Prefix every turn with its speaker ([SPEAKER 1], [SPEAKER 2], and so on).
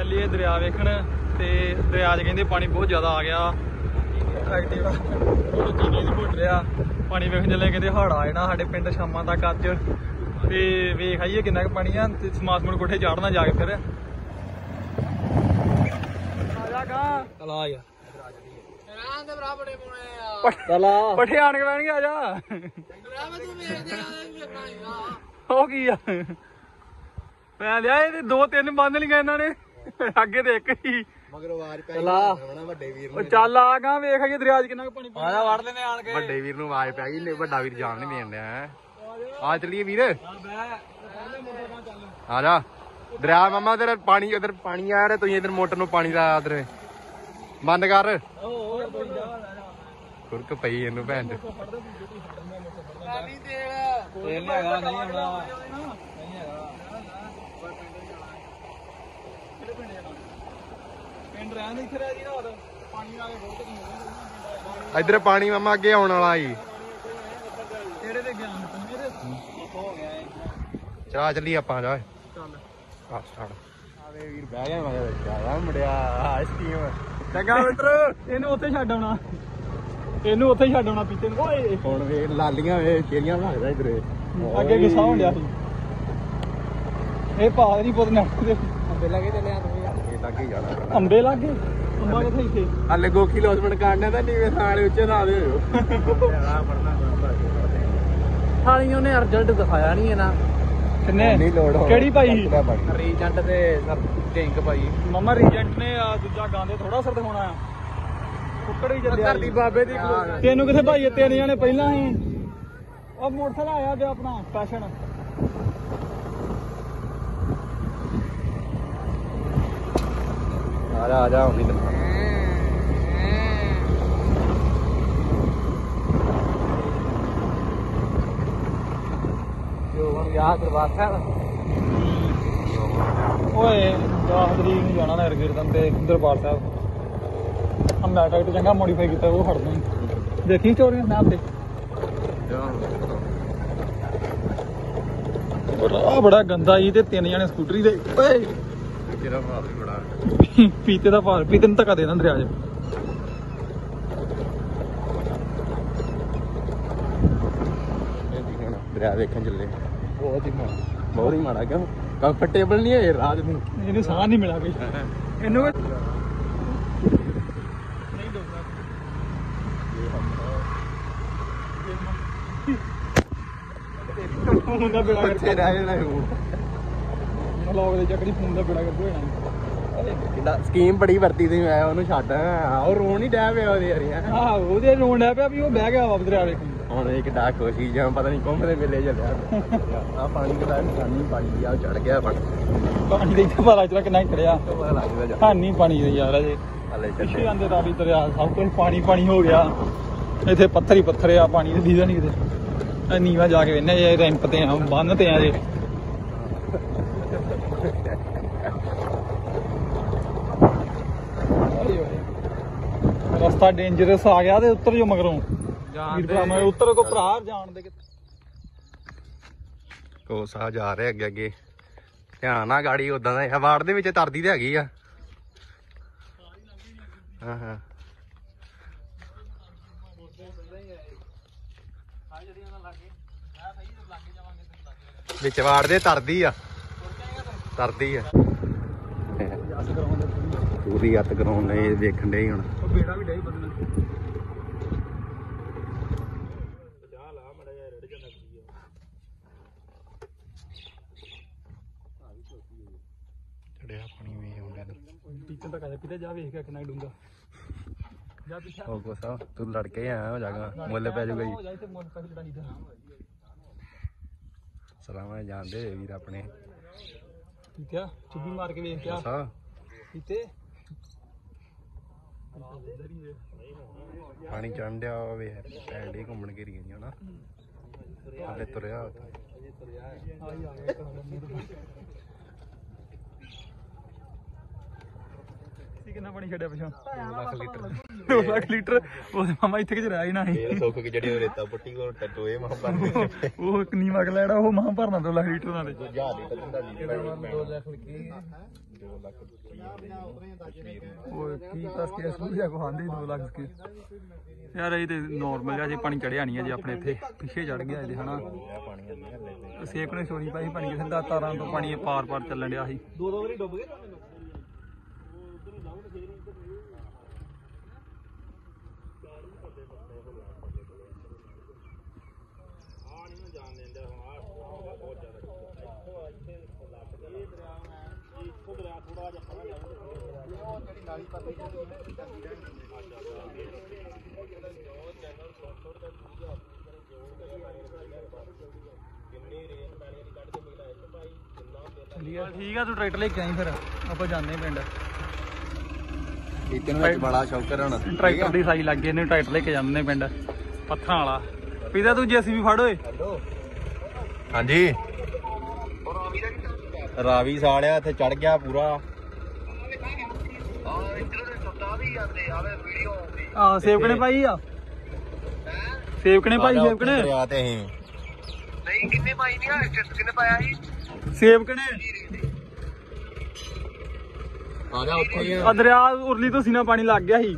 [SPEAKER 1] ਚੱਲੀਏ ਦਰਿਆ ਵੇਖਣ ਤੇ ਦਰਿਆ 'ਚ ਕਹਿੰਦੇ ਪਾਣੀ ਬਹੁਤ ਜ਼ਿਆਦਾ ਆ ਗਿਆ। ਐਕਟਿਵਾ ਉਹ ਚੀਨੀ ਦੀ ਘੁੱਟ ਰਿਹਾ ਪਾਣੀ ਵੇਖਣ ਚੱਲੇ ਕਹਿੰਦੇ ਹੜ ਆ ਜਾਣਾ ਸਾਡੇ ਪਿੰਡ ਸ਼ਾਮਾਂ ਤੱਕ ਅੱਜ। ਤੇ ਵੇਖ ਆਈਏ ਕਿੰਨਾ ਕੁ ਪਾਣੀ ਆ ਤੇ ਸਮਾਸ ਮੁੜ ਕੋਠੇ ਚਾੜਨਾ ਜਾ ਕੇ ਫਿਰ। ਯਾਰ।
[SPEAKER 2] ਰਾਂ ਦੇ ਆ।
[SPEAKER 1] ਪੱਠੇ ਆਣ ਕੇ ਬਹਿਣਗੇ ਆ ਜਾ
[SPEAKER 2] ਤੂੰ ਮੇਰੇ ਦੇ
[SPEAKER 1] ਉਹ ਕੀ ਆ? ਮੈਂ ਲਿਆ ਇਹ ਤੇ ਦੋ ਤਿੰਨ ਬੰਦ ਲਈਆਂ ਇਹਨਾਂ ਨੇ। ਅੱਗੇ ਤੇ ਇੱਕ ਹੀ।
[SPEAKER 3] ਮਗਰ ਆਵਾਜ਼ ਪੈ ਗਈ ਵੱਡੇ ਵੀਰ
[SPEAKER 1] ਉਹ ਚੱਲ ਆ ਗਾ ਵੇਖ ਅਗੇ ਦਰਿਆ 'ਚ ਕਿੰਨਾ ਕੁ ਪਾਣੀ
[SPEAKER 2] ਆਜਾ ਵੜ ਲੈਨੇ ਆਣ ਕੇ।
[SPEAKER 3] ਵੱਡੇ ਵੀਰ ਨੂੰ ਆਵਾਜ਼ ਪੈ ਗਈ ਨੇ ਵੱਡਾ ਵੀਰ ਜਾਣ ਨਹੀਂ ਦੇਣ ਡਿਆ ਆ ਚਲੀਏ ਵੀਰ। ਆ ਜਾ। ਦਰਿਆ ਮਾਮਾ ਉਧਰ ਪਾਣੀ ਉਧਰ ਪਾਣੀ ਆ ਰਿਹਾ ਤੁਸੀਂ ਇਧਰ ਮੋਟਰ ਨੂੰ ਪਾਣੀ ਦਾ ਉਧਰ। ਬੰਦ ਕਰ। ਕੁਰਕ ਪਈ ਇਹਨੂੰ ਭੈਣ ਚ।
[SPEAKER 2] ਨਹੀਂ ਤੇਲ ਤੇਲ ਨਹੀਂ ਹੈਗਾ ਨਹੀਂ ਆਉਣਾ।
[SPEAKER 1] ਰਹਿਣ ਇੱਥੇ ਰਹਿ ਜੀ ਰਾਤ ਪਾਣੀ ਕੇ ਬਹੁਤ ਨਹੀਂ
[SPEAKER 3] ਇਧਰ ਪਾਣੀ ਮਾਮਾ ਅੱਗੇ ਆਉਣ ਵਾਲਾ ਈ
[SPEAKER 1] ਤੇਰੇ ਤੇ ਗਿਆ ਮੇਰੇ। ਹੋ ਗਿਆ
[SPEAKER 3] ਚਾ ਚੱਲੀ ਆਪਾਂ ਜਾ।
[SPEAKER 1] ਚੱਲ।
[SPEAKER 3] ਆ ਛੱਡ। ਆਵੇ ਵੀਰ ਬਹਿ ਗਿਆ ਮੈਂ ਵਿੱਚ ਆਇਆ ਮੁੰਡਿਆ ਆਹ ਟੀਮ ਚੰਗਾ ਮਿੱਤਰ
[SPEAKER 1] ਇਹਨੂੰ ਉੱਥੇ ਛੱਡ ਆਉਣਾ। ਇਹਨੂੰ ਉੱਥੇ ਛੱਡ ਆਉਣਾ ਪੀਤੇ ਨੂੰ। ਓਏ।
[SPEAKER 3] ਹੁਣ ਵੇ ਲਾਲੀਆਂ ਵੇ ਚੇਰੀਆਂ ਲੱਗਦਾ ਇਧਰ।
[SPEAKER 1] ਅੱਗੇ ਗੁੱਸਾ ਹੋਣ ਡਿਆ ਸੀ ਇਹ ਪਾ ਨਹੀਂ ਪੁੱਤ ਨੱਕ ਦੇ
[SPEAKER 2] ਅੰਬੇ ਲੱਗੇ ਚੱਲਿਆ ਤੂੰ।
[SPEAKER 3] ਲੱਗ ਹੀ ਜਾਣਾ।
[SPEAKER 1] ਅੰਬੇ ਲੱਗੇ ਅੰਬਾ ਕਿੱਥੇ ਇੱਥੇ?
[SPEAKER 3] ਹਲੇ ਗੋਖੀ ਲੋਸਮਣ ਕਾੜਨੇ ਤਾਂ ਨੀਵੇਂ ਸਾਲੇ ਉੱਚੇ ਨਾ ਦੇ ਹੋ।
[SPEAKER 2] ਥਾਲੀ ਉਹਨੇ ਰਿਜ਼ਲਟ ਦਿਖਾਇਆ ਨਹੀਂ ਇਹਨਾਂ।
[SPEAKER 1] ਕਿੰਨੇ?
[SPEAKER 3] ਨਹੀਂ ਲੋੜ ਹੁਣ।
[SPEAKER 1] ਕਿਹੜੀ ਪਾਈ? ਸੀ?
[SPEAKER 3] ਚੱਕ ਲੈ ਪਾਣੀ।
[SPEAKER 2] ਰੀਜੈਂਟ ਤੇ ਟੈਂਕ ਭਾਈ
[SPEAKER 1] ਮਮਾ ਰੀਜੈਂਟ ਨੇ ਆ ਦੂਜਾ ਗਾਂਦੇ ਥੋੜਾ ਅਸਰ ਦਿਖਾਉਣਾ ਆ। ਕੁੱਕੜ ਵੀ ਚੱਲਿਆ
[SPEAKER 2] ਧਰਤੀ ਬਾਬੇ ਦੀ
[SPEAKER 1] ਤੈਨੂੰ ਕਿੱਥੇ ਭਾਈ ਤਿੰਨ ਜਣੇ ਪਹਿਲਾਂ ਹੀ। ਉਹ ਮੋਟਰਸਾਈਕਲ ਆਇਆ ਤੇ ਆਪਣਾ ਪੈਸ਼ਨ
[SPEAKER 3] ਆ ਆ ਜਾ ਹੁਣੀ ਤੇ
[SPEAKER 2] ਜੋ ਹੁਣ ਯਾਦ ਦਰਬਾਰ ਸਾਹਿਬ
[SPEAKER 1] ਓਏ 10 ਤਰੀਕ ਨੂੰ ਜਾਣਾ ਨਗਰ ਕੀਰਤਨ ਤੇ ਦਰਬਾਰ ਸਾਹਿਬ। ਹਮ ਮੈਂ ਟਰੈਕਟਰ ਚੰਗਾ ਮੋਡੀਫਾਈ ਕੀਤਾ ਉਹ ਖੜ ਦੂੰ ਦੇਖੀ ਚੋਰੀਆਂ? ਸਨੈਪ ਤੇ ਆ ਬੜਾ ਗੰਦਾ ਹੀ ਤੇ ਤਿੰਨ ਜਣੇ ਸਕੂਟਰੀ ਦੇ। ਓਏ!
[SPEAKER 3] ਤੇਰਾ ਭਾਵ ਵੀ ਬੜਾ।
[SPEAKER 1] ਪੀਤੇ ਦਾ ਭਾਰ ਪੀਤੇ ਨੂੰ ਧੱਕਾ ਦੇ ਦਿੰਦੇ ਦਰਿਆ 'ਚ
[SPEAKER 3] ਇਹ ਦੇਖਣਾ ਦਰਿਆ ਵੇਖਣ ਚੱਲੇ ਬਹੁਤ ਹੀ ਮਾੜਾ ਬਹੁਤ ਹੀ ਮਾੜਾ ਕਿਉਂ ਕੰਫਰਟੇਬਲ ਨਹੀਂ ਹੈ ਰਾਤ ਨੂੰ
[SPEAKER 1] ਇਹਨੂੰ ਸਾਹ ਨਹੀਂ ਮਿਲਾ ਕੋਈ ਇਹਨੂੰ ਕੋਈ- ਨਹੀਂ ਡੁੱਬਦਾ ਫੋਨ ਦਾ ਬੇੜਾ
[SPEAKER 3] ਬੱਚੇ ਰਹਿ ਜਾਣਾ ਉਹ
[SPEAKER 1] ਲੋਕ ਦੇ ਚੱਕਰੀ ਫੋਨ ਦਾ ਬੇੜਾ ਕਰ ਹੋਣਾ
[SPEAKER 3] ਕਿੰਦਾ ਸਕੀਮ ਬੜੀ ਵਰਤੀ ਸੀ ਮੈਂ ਉਹਨੂੰ ਛੱਡ ਉਹ ਰੋਣ ਹੀ ਡੈ ਪਿਆ ਉਹਦੇ ਯਾਰੀ ਹੈਂ।
[SPEAKER 1] ਆਹ ਉਹਦੇ ਰੋਣ ਡਿਆ ਪਿਆ ਵੀ ਉਹ ਬਹਿ ਗਿਆ ਵਾਪਸ ਦਰਿਆ ਵੇਖਣ।
[SPEAKER 3] ਹੁਣ ਇੱਕ ਡਾਕ ਖੁਸ਼ੀ ਜਾਂ ਪਤਾ ਨਹੀਂ ਘੁੰਮਦੇ ਮੇਲੇ ਚੱਲਿਆ। ਆ ਪਾਣੀ ਦਾ ਨਿਸ਼ਾਨੀ ਪਾਣੀ ਆ ਚੜ ਗਿਆ ਬਣ
[SPEAKER 1] ਪਾਣੀ ਦੇ ਇੱਥੇ ਪਤਾ ਚੱਲਾ ਕਿੰਨਾ ਖੜਿਆ।
[SPEAKER 3] ਪਤਾ ਲੱਗਦਾ ਜਾ।
[SPEAKER 1] ਹਾਨੀ ਪਾਣੀ ਦੇ ਯਾਰ ਅਜੇ
[SPEAKER 3] ਹਲੇ
[SPEAKER 1] ਪਿੱਛੇ
[SPEAKER 3] ਚੱਲੇ
[SPEAKER 1] ਆਂਦੇ ਰਾਵੀ ਦਰਿਆ ਸਭ ਕੁਝ ਪਾਣੀ ਪਾਣੀ ਹੋ ਗਿਆ। ਇੱਥੇ ਪੱਥਰ ਹੀ ਪੱਥਰ ਆ ਪਾਣੀ ਦੇ ਦੀਦਾ ਨਹੀਂ ਕਿਤੇ। ਇਹ ਨੀਵਾ ਜਾ ਕੇ ਵੇਨੇ ਜੇ ਰੈਂਪ ਤੇ ਆ ਬੰਨ ਤੇ ਆ ਜੇ। ਰਸਤਾ ਡੇਂਜਰਸ ਆ ਗਿਆ ਤੇ ਉੱਤਰ ਜੋ ਮਗਰੋਂ। ਵੀਰ ਭਰਾ ਮੈਂ ਉੱਤਰ ਕੋ ਭਰਾ ਜਾਣ ਦੇ
[SPEAKER 3] ਕੋਸਾ ਜਾ ਰਿਹਾ ਅੱਗੇ ਅੱਗੇ। ਧਿਆਨ ਨਾਲ ਗਾੜੀ ਉਦਾਂ ਦਾ ਵਾਰਡ ਦੇ ਵਿੱਚ ਤਰਦੀ ਤੇ ਹੈਗੀ ਆ। ਹਾਂ ਹਾਂ। ਵਿੱਚ ਵਾੜ ਦੇ ਤਰਦੀ ਆ। ਤਰਦੀ ਆ। ਪੂਰੀ ਅੱਤ ਕਰਾਉਣ ਲਈ ਵੇਖਣ ਦੇ ਹੁਣ।
[SPEAKER 1] ਉਹ ਬੇੜਾ ਵੀ ਡਾਈ ਬਦਲਣਾ
[SPEAKER 3] ਚੜਿਆ ਪਾਣੀ ਵੀ ਆਉਂਦਾ
[SPEAKER 1] ਟੀਚਰ ਤੱਕ ਆ ਜਾ ਕਿਤੇ ਜਾ ਵੇਖ ਕੇ ਕਿੰਨਾ ਡੂੰਗਾ ਜਾ ਪਿੱਛੇ।
[SPEAKER 3] ਹੋ ਕੋਸਾ ਤੂੰ ਲੜ ਕੇ ਆਇਆ ਹੋ ਜਾਗਾ ਮੁੱਲ ਪੈ ਜਾਊਗਾ ਜੀ। ਸਲਾਮਾਂ ਜਾਣਦੇ ਵੀਰ ਆਪਣੇ।
[SPEAKER 1] ਠੀਕ ਆ ਚੁੱਭੀ ਮਾਰ ਕੇ ਵੇਖ ਕੇ ਆ।
[SPEAKER 3] ਕੋਸਾ।
[SPEAKER 1] ਕੀਤੇ
[SPEAKER 3] ਪਾਣੀ ਚੜ੍ਹਨ ਡਿਆ ਪੈਂਡ ਹੀ ਘੁੰਮਣ ਘੇਰੀ ਗਈਆਂ ਨਾ। ਹਲੇ ਤੁਰਿਆ ਉੱਥੇ।
[SPEAKER 1] ਆ
[SPEAKER 3] ਆ
[SPEAKER 1] ਕਿੰਨਾ ਪਾਣੀ ਛੱਡਿਆ ਪਿਛੋਂ?
[SPEAKER 3] 2 ਲੱਖ ਲੀਟਰ।
[SPEAKER 1] 2 ਲੱਖ ਲੀਟਰ। ਉਹ ਮਾਮਾ ਇੱਥੇ ਕਿ ਰਹਿ ਹੀ ਨਾ।
[SPEAKER 3] ਇਹ ਸੁੱਕ ਕੇ ਜਿਹੜੀ ਉਹ ਰੇਤਾ ਪੁੱਟੀ ਕੋ ਟੋਏ ਮਾਂ ਪਰ
[SPEAKER 1] ਉਹ ਇੱਕ ਨੀਵਾ ਜਿਹੜਾ ਉਹ ਮਾਂ ਭਰਨਾ 2 ਲੱਖ ਲੀਟਰ ਨਾਲ
[SPEAKER 3] ਜਾ ਜੀ
[SPEAKER 2] 2 ਲੱਖ ਲਿਖੀ
[SPEAKER 3] 2 ਲੱਖ
[SPEAKER 1] ਉਹ ਕੀ ਦੱਸ ਕੇ ਸੂਝਿਆ ਕੋ ਆਂਦੇ 2 ਲੱਖ ਕੇ। ਯਾਰ ਇਹ ਤੇ ਨਾਰਮਲ ਜਿਹਾ ਜੇ ਪਾਣੀ ਚੜਿਆ ਨਹੀਂ ਹੈ ਜੇ ਆਪਣੇ ਇੱਥੇ। ਪਿੱਛੇ ਚੜ ਗਿਆ ਇਹਦੇ ਹਨਾ। ਸੇਕ ਨੇ ਸੋਰੀ ਪਾਈ ਪਾਣੀ ਕਿਸੇ ਦਾ ਤਾਰਾਂ ਤੋਂ ਪਾਣੀ ਪਾਰ ਪਾਰ ਚੱਲਣ ਡਿਆ ਸੀ।
[SPEAKER 2] ਦੋ ਦੋ ਵਾਰੀ ਡੁੱਬ ਗਏ।
[SPEAKER 1] ਠੀਕ ਆ ਤੂੰ ਟਰੈਕਟਰ ਲੈ ਕੇ ਆਈ ਫਿਰ। ਆਪਾਂ ਜਾਂਦੇ ਪਿੰਡ। ਪਿੰਡ
[SPEAKER 3] ਇਤਨ ਵਿੱਚ ਬੜਾ ਸ਼ੌਕਰ ਹੋਣਾ।
[SPEAKER 1] ਟਰੈਕਟਰ ਦੀ ਸਾਈ ਲੱਗ ਗਈ ਇਹਨੂੰ ਟਰੈਕਟਰ ਲੈ ਕੇ ਜਾਂਦੇ ਨੇ ਪਿੰਡ ਪੱਥਰਾਂ ਵਾਲਾ। ਪੀਦਾ ਤੂੰ ਜੇਸੀਬੀ ਫੜ ਓਏ।
[SPEAKER 3] ਹਾਂਜੀ। ਰਾਵੀ ਸਾਲਿਆ ਇੱਥੇ ਚੜ ਗਿਆ ਪੂਰਾ।
[SPEAKER 1] ਆ ਸੇਵਕਣੇ ਪਾਈ ਆ? ਸੇਵਕਣੇ ਪਾਈ ਸੇਵਕਣੇ?
[SPEAKER 3] ਦਰਿਆ ਤੇ ਅਸੀਂ।
[SPEAKER 4] ਨਹੀਂ ਕਿੰਨੇ ਪਾਈ ਨਹੀਂ ਆ? ਕਿੰਨੇ ਪਾਇਆ ਸੀ?
[SPEAKER 1] ਸੇਵਕਣੇ।
[SPEAKER 3] ਆ ਜਾ ਉੱਥੇ ਹੀ
[SPEAKER 1] ਆ। ਦਰਿਆ ਉਰਲੀ ਤੋਂ ਸੀਨਾ ਪਾਣੀ ਲੱਗ ਗਿਆ ਸੀ।